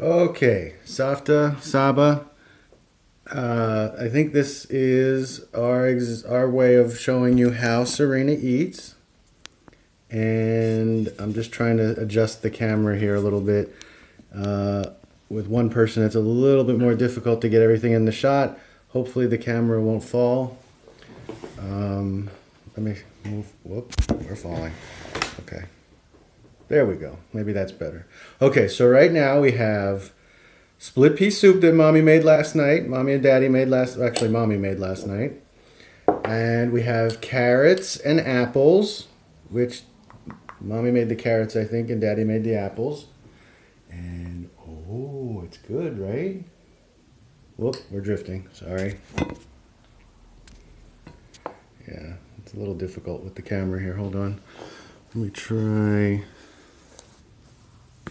Okay, Safta, Saba. Uh, I think this is our our way of showing you how Serena eats. And I'm just trying to adjust the camera here a little bit. Uh, with one person, it's a little bit more difficult to get everything in the shot. Hopefully, the camera won't fall. Um, let me move. Whoop, we're falling. Okay. There we go. Maybe that's better. Okay, so right now we have split pea soup that mommy made last night. Mommy and daddy made last, actually, mommy made last night. And we have carrots and apples, which mommy made the carrots, I think, and daddy made the apples. And oh, it's good, right? Whoop, we're drifting. Sorry. Yeah, it's a little difficult with the camera here. Hold on. Let me try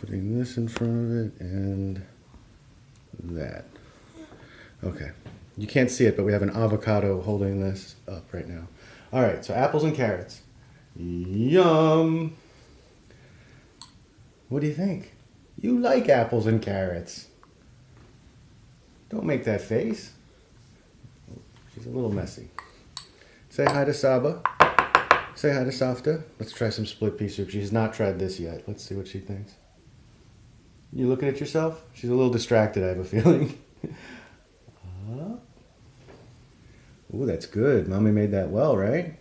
putting this in front of it and that. Okay. You can't see it, but we have an avocado holding this up right now. All right, so apples and carrots. Yum. What do you think? You like apples and carrots. Don't make that face. She's a little messy. Say hi to Saba. Say hi to Safta. Let's try some split pea soup. She has not tried this yet. Let's see what she thinks. You looking at yourself? She's a little distracted, I have a feeling. ooh, that's good. Mommy made that well, right?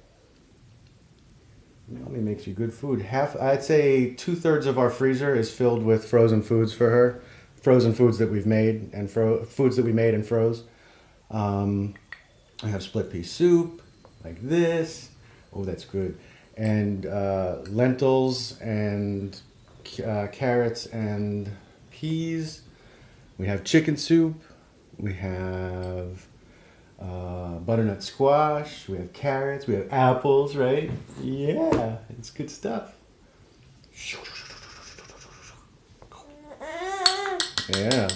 Mommy makes you good food. Half, I'd say two thirds of our freezer is filled with frozen foods for her. Frozen foods that we've made and fro- foods that we made and froze. Um, I have split pea soup like this. Oh, that's good. And uh, lentils and uh, carrots and peas. We have chicken soup. We have uh, butternut squash. We have carrots. We have apples, right? Yeah, it's good stuff. Yeah.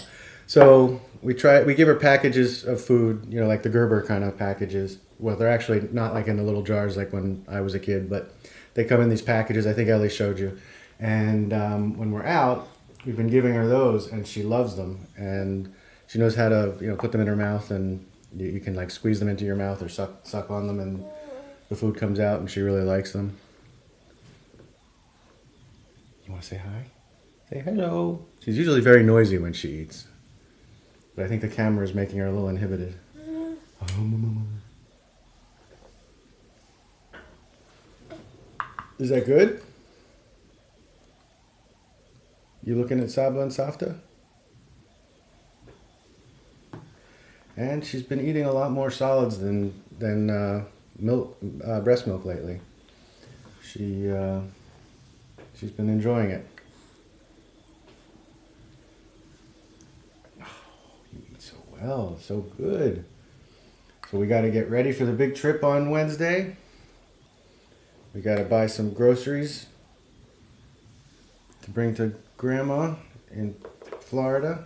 So we try. We give her packages of food. You know, like the Gerber kind of packages. Well, they're actually not like in the little jars like when I was a kid, but they come in these packages. I think Ellie showed you. And um, when we're out, we've been giving her those, and she loves them. And she knows how to, you know, put them in her mouth, and you, you can like squeeze them into your mouth or suck suck on them, and the food comes out, and she really likes them. You want to say hi? Say hello. She's usually very noisy when she eats, but I think the camera is making her a little inhibited. Is that good? You looking at Saba and Safta? And she's been eating a lot more solids than than uh, milk, uh, breast milk lately. She uh, she's been enjoying it. Oh, you eat so well, so good. So we got to get ready for the big trip on Wednesday. We got to buy some groceries to bring to Grandma in Florida.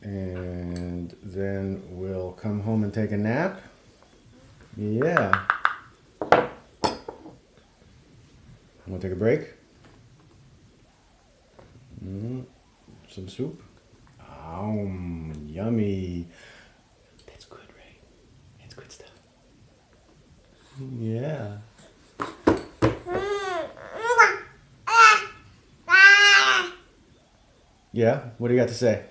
And then we'll come home and take a nap. Yeah. Want to take a break? Mm, some soup. Um, yummy. That's good, right? It's good stuff. Yeah. Yeah. What do you got to say?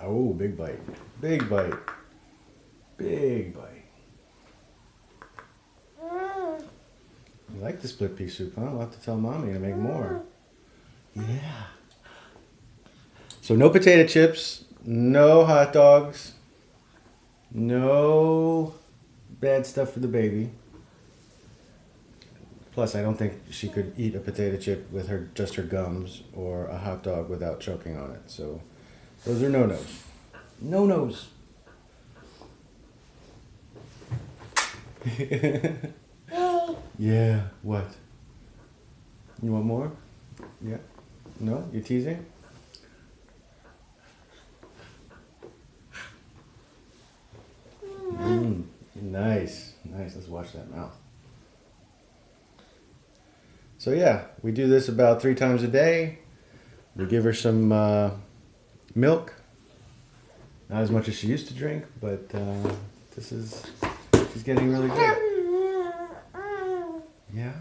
Oh, big bite. Big bite. Big bite. You like the split pea soup, huh? We'll have to tell mommy to make more. Yeah. So no potato chips, no hot dogs, no bad stuff for the baby. Plus, I don't think she could eat a potato chip with her just her gums or a hot dog without choking on it. So those are no nos. No nos. yeah. What? You want more? Yeah. No? You're teasing? Mm, nice. Nice. Let's watch that mouth. So, yeah, we do this about three times a day. We give her some uh, milk. Not as much as she used to drink, but uh, this is, she's getting really good. Yeah?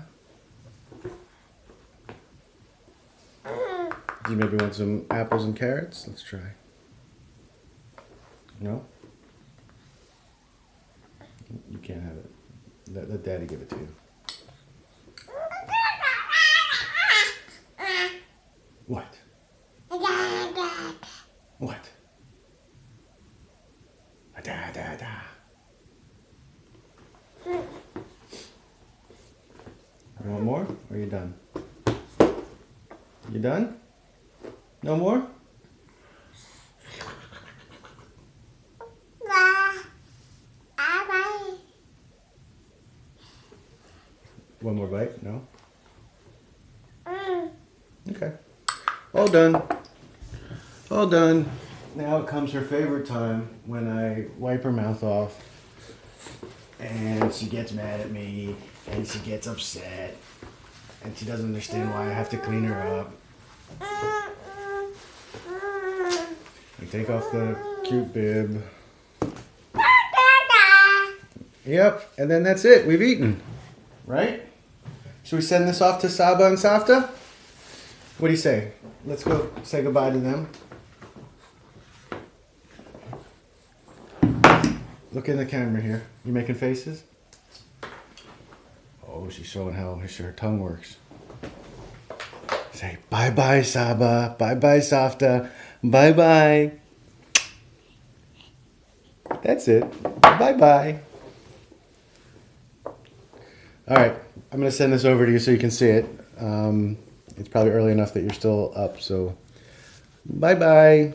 Do you maybe want some apples and carrots? Let's try. No? Can't have it. Let, let daddy give it to you. What? What? Da da da. You want more? Or are you done? You done? No more? One more bite? No? Mm. Okay. All done. All done. Now comes her favorite time when I wipe her mouth off. And she gets mad at me. And she gets upset. And she doesn't understand why I have to clean her up. We take off the cute bib. Yep, and then that's it. We've eaten. Right? Should we send this off to Saba and Safta? What do you say? Let's go say goodbye to them. Look in the camera here. You making faces? Oh, she's showing how her tongue works. Say bye bye, Saba. Bye bye, Safta. Bye bye. That's it. Bye bye. All right, I'm gonna send this over to you so you can see it. Um, it's probably early enough that you're still up, so bye bye.